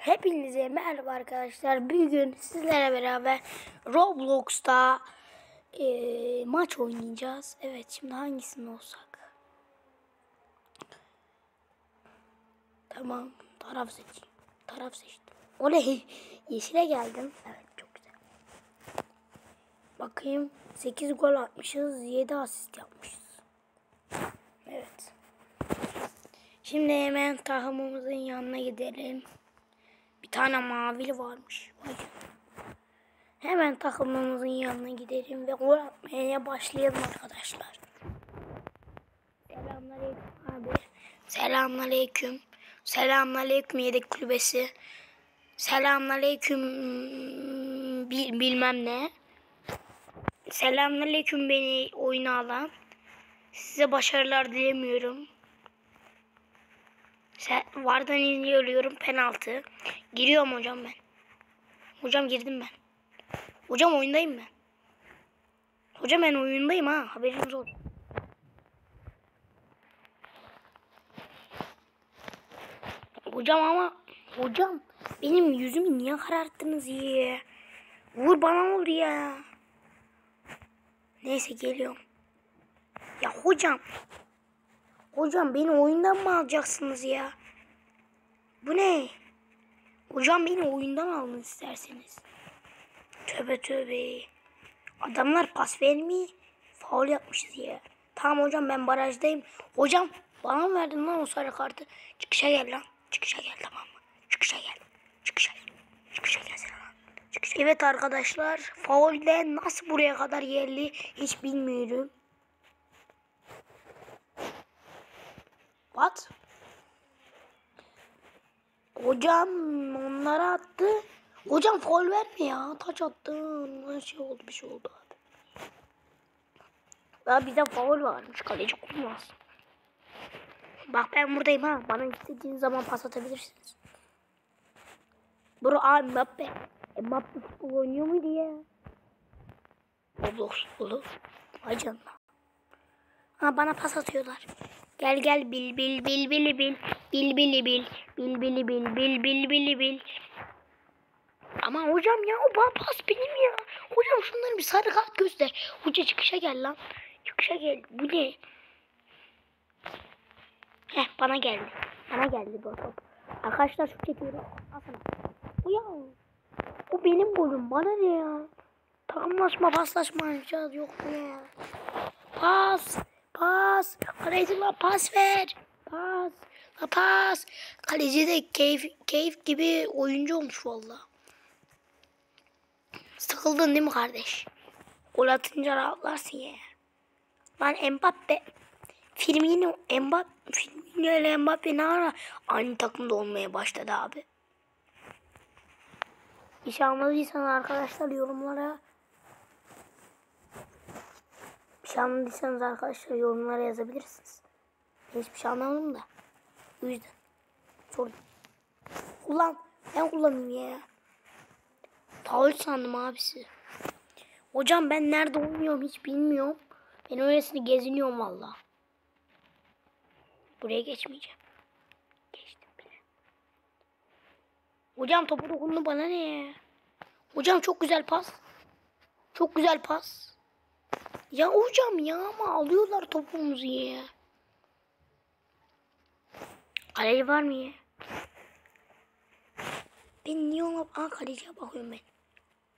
Hepinize merhaba arkadaşlar. Bugün sizlere beraber Roblox'ta eee, maç oynayacağız. Evet şimdi hangisini olsak? Tamam taraf seçeyim. Taraf seçtim. Oley yeşile geldim. Evet çok güzel. Bakayım 8 gol atmışız 7 asist yapmışız. Evet. Şimdi hemen takımımızın yanına gidelim. Tane mavili varmış. Hemen takımımızın yanına gidelim ve gol atmaya başlayalım arkadaşlar. Selamünaleyküm abi. Selamünaleyküm. Selamünaleyküm yedek kulübesi. Selamünaleyküm bil, bilmem ne. Selamünaleyküm beni oyuna alan. Size başarılar dilemiyorum. Sen, vardan izliyorum penaltı. Giriyorum hocam ben. Hocam girdim ben. Hocam oyundayım ben. Hocam ben oyundayım ha haberiniz olsun. Hocam ama hocam benim yüzümü niye kararttınız ya? Vur bana vur ya. Neyse geliyorum. Ya hocam Hocam beni oyundan mı alacaksınız ya? Bu ne? Hocam beni oyundan alın isterseniz. Tövbe tövbe. Adamlar pas vermiyor. Faul yapmışız ya. Tamam hocam ben barajdayım. Hocam bana mı verdin lan o sarı kartı? Çıkışa gel lan. Çıkışa gel tamam mı? Çıkışa gel. Çıkışa gel. Çıkışa gelsene lan. Çıkışa. Evet arkadaşlar. Faulde nasıl buraya kadar geldi hiç bilmiyorum. What? Hocam onlara attı. Hocam foul verme ya. Taç attın. Her şey oldu bir şey oldu abi. Ya bize foul varmış. Kaleci kurmaz. Bak ben buradayım ha. Bana istediğiniz zaman pas atabilirsiniz. Bro abi Mbappe. E, Mbappe futbol oynuyor muydu ya? Roblox futbolu. Vay canına. Ha bana pas atıyorlar. Gel gel bil bil bil bil bil bil bil bil bil bil bil bil bil bil bil. Ama hocam ya o pas benim ya. Hocam şunların bir sarı kart göster. Hoca çıkışa gel lan. Çıkışa gel. Bu ne? Heh bana geldi. Bana geldi bu top. Arkadaşlar şu çekiyorum. Aslında. Bu ya. O benim golüm. Bana ne ya? Takımlaşma paslaşma. Yok mu ya? Pas. Pas. Kaleci la pas ver. Pas. La pas. Kaleci de keyif, keyif gibi oyuncu olmuş valla. Sıkıldın değil mi kardeş? Gol atınca rahatlarsın ya. Lan Mbappe. Firmino, Mbappe, Firmino ile Mbappe ne ara aynı takımda olmaya başladı abi. Bir şey anladıysanız arkadaşlar yorumlara bir şey anladıysanız arkadaşlar yorumlara yazabilirsiniz. Ben hiçbir şey anlamadım da. O yüzden sordum. Kullan. Ben kullanayım ya. Faul sandım abisi. Hocam ben nerede oynuyorum hiç bilmiyorum. Ben öylesine geziniyorum valla. Buraya geçmeyeceğim. Geçtim bile. Hocam topu dokundu bana ne ya? Hocam çok güzel pas. Çok güzel pas. Ya hocam ya ama alıyorlar topumuzu ya. Kaleci var mı ya? Ben niye ona... Aa kaleciye bakıyorum ben.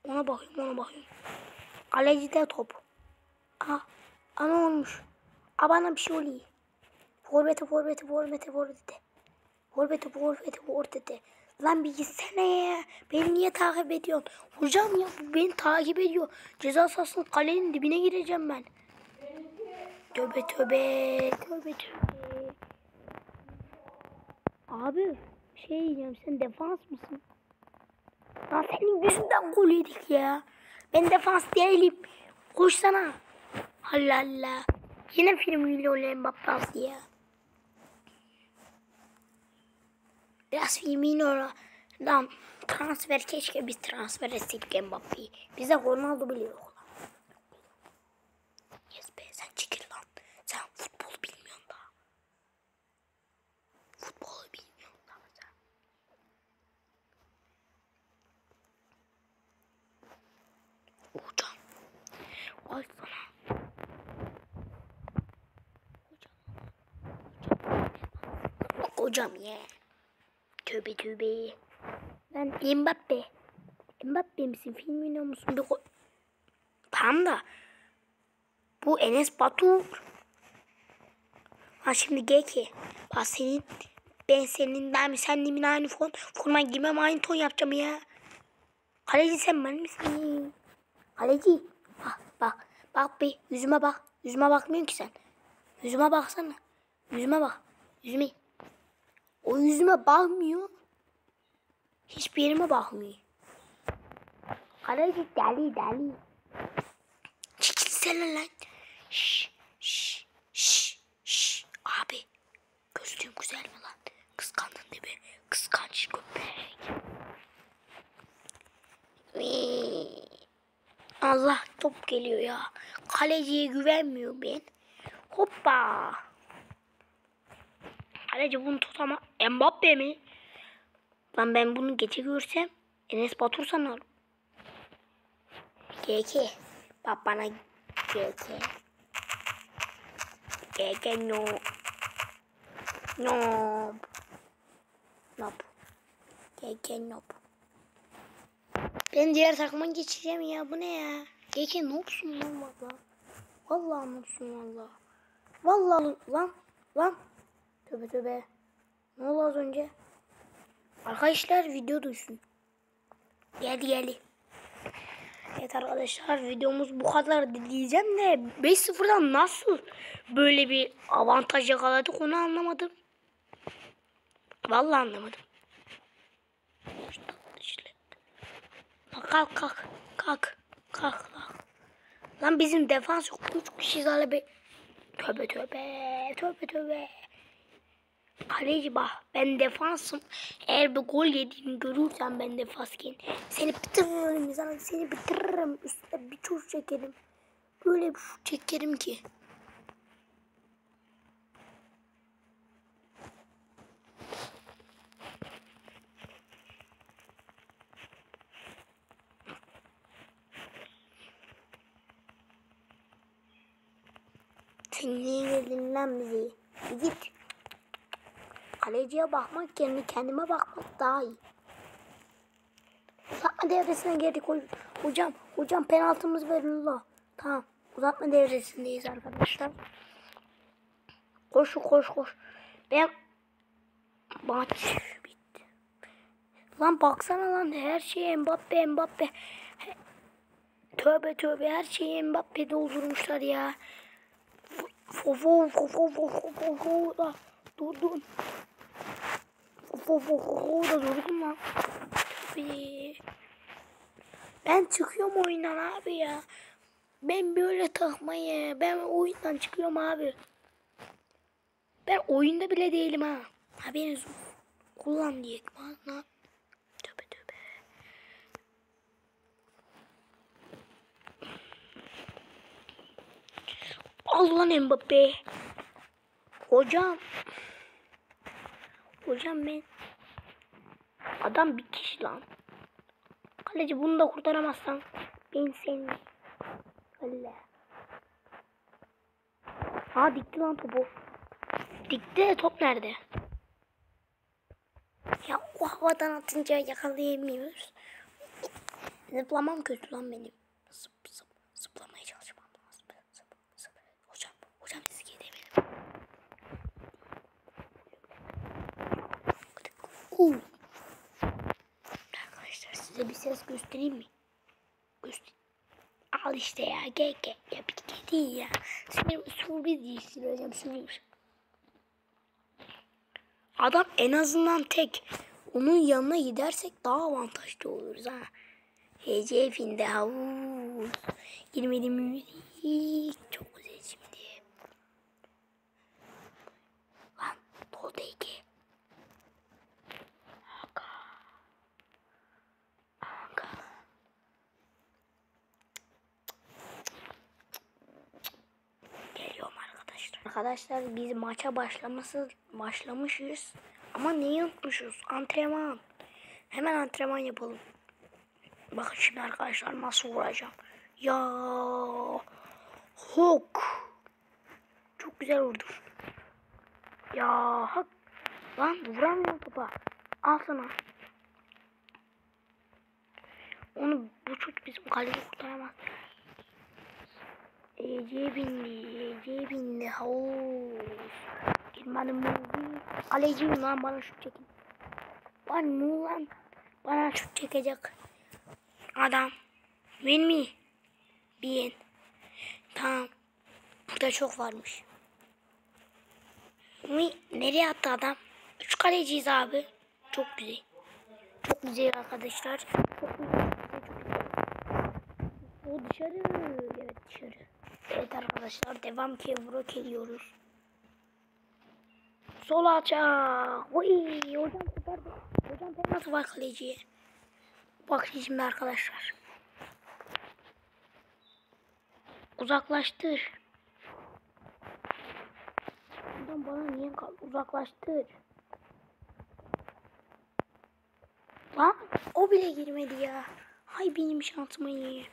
Ona bakıyorum ona bakıyorum. Kalecide top. Aa, ne olmuş? Aa bana bir şey oluyor. Forvete forvete forvete forvete. Forvete forvete forvete. Lan bir gitsene ya. Beni niye takip ediyorsun? Hocam ya bu beni takip ediyor. Ceza sahasının kalenin dibine gireceğim ben. Tövbe tövbe. Tövbe tövbe. Abi şey diyeceğim sen defans mısın? Lan senin yüzünden gol yedik ya. Ben defans değilim. Koşsana. Allah Allah. Yine Firmino ile Mbappe ya. Biraz Firmino'dan transfer keşke biz transfer etseydik Mbappe'yi. Bize Ronaldo bile yok. Yes sen çekil lan. Sen futbol bilmiyorsun. Futbol bilmiyorsun daha sen. Hocam. Vay sana. Tövbe tövbe. Ben Mbappe. Mbappe misin? Film oynuyor musun? Bir Tamam da. Bu Enes Batur. Ha şimdi ki. Bak senin ben senin ben senin aynı fon forma giymem aynı ton yapacağım ya. Kaleci sen ben misin? Kaleci. Bak bak bak bir yüzüme bak. Yüzüme bakmıyorsun ki sen. Yüzüme baksana. Yüzüme bak. Yüzüme. O yüzüme bakmıyor. Hiçbir yerime bakmıyor. Kaleci deli deli. Çekilsene lan. Şş, şş, şş. Abi gözlüğüm güzel mi lan? Kıskandın değil mi? Kıskanç köpek. Allah top geliyor ya. Kaleciye güvenmiyor ben. Hoppa. Kaleci bunu tutama. Mbappe mi? Lan ben bunu gece görsem Enes Batur sanarım. GK. Bak bana GK. GK no. No. Nope. GK nope. Ben diğer takıma geçeceğim ya. Bu ne ya? GK noobsun lan valla. Vallahi noobsun valla. Vallahi lan. Lan. Tövbe tövbe. Ne oldu az önce? Arkadaşlar video duysun. Geldi geldi. Evet arkadaşlar videomuz bu kadar diyeceğim de 5-0'dan nasıl böyle bir avantaj yakaladık onu anlamadım. Vallahi anlamadım. Bak, Kalk kalk kalk kalk kalk. Lan bizim defans yok. 3 kişi be. Tövbe tövbe tövbe tövbe. Kaleci bak ben defansım. Eğer bir gol yediğimi görürsen ben defansken seni bitiririm sana seni bitiririm. Üstüne bir tur çekerim. Böyle bir şut çekerim ki. Sen niye geldin lan bizi? Git. Kaleciye bakmak yerine kendime bakmak daha iyi. Uzatma devresine girdik ho- hocam. Hocam penaltımız verildi. Tamam. Uzatma devresindeyiz arkadaşlar. Koş koş koş. Ben maç bitti. Lan baksana lan her şey Mbappe Mbappe. Tövbe tövbe her şeyi Mbappe doldurmuşlar ya. Fofo fofo fofo fofo da durdun. Fofo fofo da durdun lan. Tabii. Ben çıkıyorum oyundan abi ya. Ben böyle takmayı. Ben oyundan çıkıyorum abi. Ben oyunda bile değilim ha. Haberiniz olsun. Kullan diye. Bana. Tövbe tövbe. Al lan Mbappe. Hocam. Hocam ben. Adam bir kişi lan. Kaleci bunu da kurtaramazsan ben seni. Öyle. Ha dikti lan topu. Dikti top nerede? Ya o havadan atınca yakalayamıyoruz. Zıplamam kötü lan benim. Zıp zıp zıplamaya çalışmam lazım. Zıp zıp. Hocam hocam siz gidemedim. Uh. Size bir ses göstereyim mi? Göster. Al işte ya gel gel. Ya bir değil ya. Sinir sürpriz değilsin hocam sürpriz. Adam en azından tek. Onun yanına gidersek daha avantajlı oluruz ha. Hedefinde havuz. Girmedi müzik. Çok güzel şimdi. Lan iki. Aga. Aga. Geliyorum arkadaşlar. Biz maça başlaması başlamışız. Ama neyi unutmuşuz? Antrenman. Hemen antrenman yapalım. Bakın şimdi arkadaşlar nasıl vuracağım. Ya Hok. Çok güzel vurdum. Ya hak. Lan vuramıyorum topa. Al sana. Onu bu çocuk bizim kaleci kurtaramaz. Ece bindi. Ece bindi. Havuz. Girmedim mi? Kaleciyim lan bana şut çekin. Lan mu lan? Bana şut çekecek. Adam. Ben mi? Ben. Tamam. Burada çok varmış. Mi? Nereye attı adam? Üç kaleciyiz abi. Çok güzel. Çok güzel arkadaşlar. Çok güzel. Çok güzel. O dışarı. Evet dışarı. Evet arkadaşlar devam ki vuruk geliyoruz. Sol açığa. Oy hocam kurtardı. Hocam penaltı var kaleciye. Bak şimdi arkadaşlar. Uzaklaştır. Adam bana niye kal uzaklaştır. Lan o bile girmedi ya. Hay benim şansıma iyi.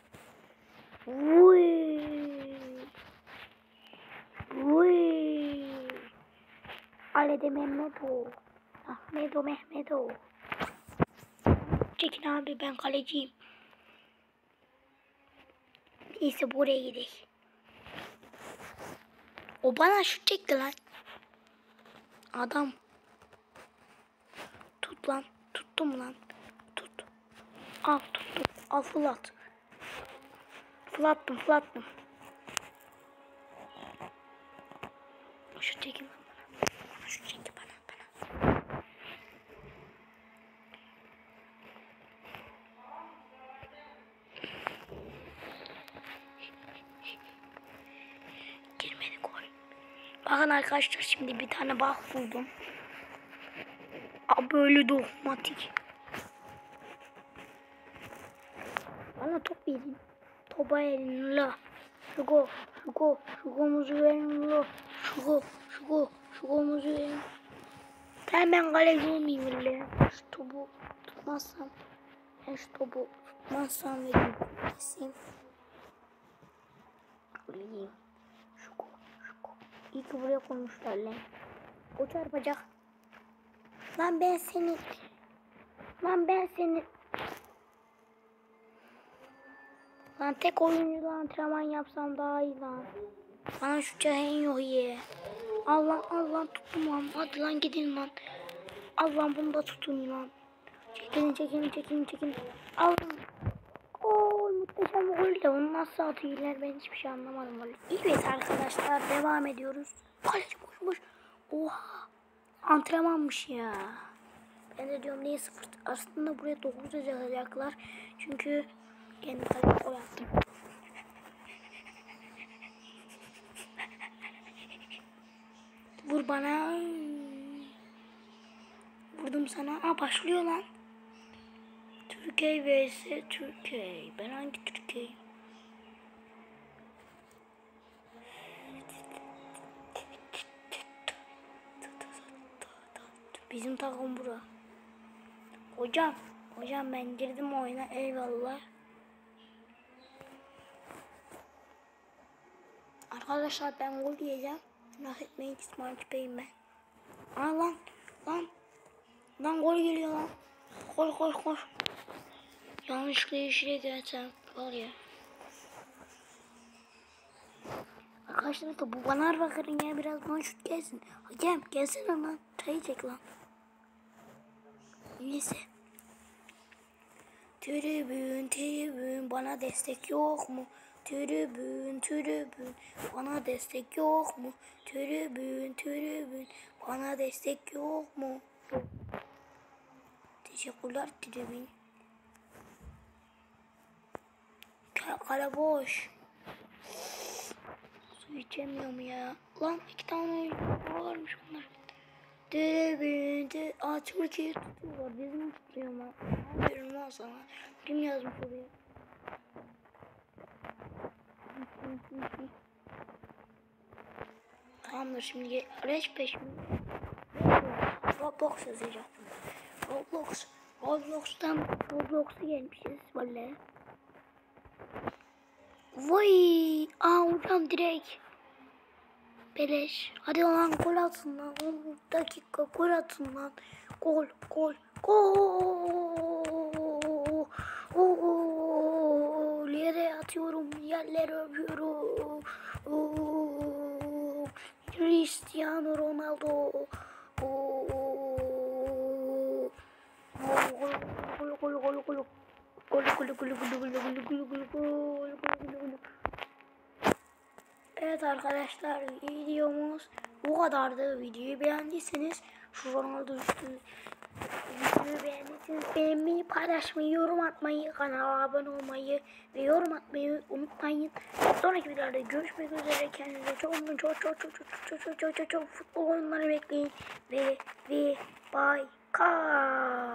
Vuy. Vuy. Alede Mehmeto. Ahmedo Mehmeto. Çekin abi ben kaleciyim. Neyse buraya gidelim. O bana şut çekti lan. Adam. Tut lan. Tuttum lan. Tut. Al tuttum. Al fırlat. Fırlattım fırlattım. Şut çekin lan bana. Şut çekin bana. bana. Girmedi gol. Bakın arkadaşlar şimdi bir tane bak buldum. Aa, böyle dogmatik. Bana top verin. Topa verin la. Şugo, şugo, şugomuzu verin la. Şugo, şugo, şugomuzu verin. Tamam ben kaleci olmayayım öyle. Şu topu tutmazsam. Ben şu topu tutmazsam ve keseyim. Alayım. Şugo, şugo. İyi ki buraya koymuşlar lan. O çarpacak. Lan ben seni. Lan ben seni. Lan tek oyuncuyla antrenman yapsam daha iyi lan. Bana şu çayın yok ye. Al lan al tuttum lan. Hadi lan gidin lan. Al lan bunu da tutun lan. Çekin çekin çekin çekin. Al lan. Muhteşem gol de onu nasıl atıyorlar ben hiçbir şey anlamadım. Evet arkadaşlar devam ediyoruz. Kaleci boşmuş. Oha. Antrenmanmış ya. Ben de diyorum niye sıfır? Aslında buraya 9 yazacaklar. Çünkü kendi kalemi gol attım. Vur bana. Vurdum sana. Aa başlıyor lan. Türkiye vs Türkiye. Ben hangi Türkiye? Bizim takım bura. Hocam, hocam ben girdim oyuna eyvallah. Arkadaşlar ben gol yiyeceğim. Merak etmeyin İsmail Küpeyim ben. Aa lan, lan. Lan gol geliyor lan. Koş koş koş. Yanlışlıkla yeşile gelsem var ya. Arkadaşlar da bu bana bakın ya biraz bana şut gelsin. Hocam gelsene lan. Çayı çek lan. Neyse. Tribün tribün bana destek yok mu? Tribün tribün bana destek yok mu? Tribün tribün bana destek yok mu? Teşekkürler tribün. Kale, boş. Su içemiyorum ya. Lan iki tane varmış onlar. Tribün. Aa Türkiye tutuyorlar. Bizim tutuyor? Aferin lan sana. Kim yazmış oraya? Tamamdır şimdi Reç peş mi? Roblox yazacaktım. Roblox. Roblox'tan Roblox'a gelmişiz böyle. Vay. Aa hocam direkt. Beleş. Hadi lan gol atın lan. 10 dakika gol atın lan. Gol gol gol. Gol yatıyorum, yerler öpüyorum. Cristiano Ronaldo. Evet arkadaşlar videomuz bu kadardı. Videoyu beğendiyseniz şu Ronaldo üstüne videoyu beğendiyseniz beğenmeyi, paylaşmayı, yorum atmayı, kanala abone olmayı ve yorum atmayı unutmayın. Sonraki videolarda görüşmek üzere. Kendinize çok çok çok çok çok çok çok çok çok çok futbol oyunları bekleyin ve ve bye. Ka.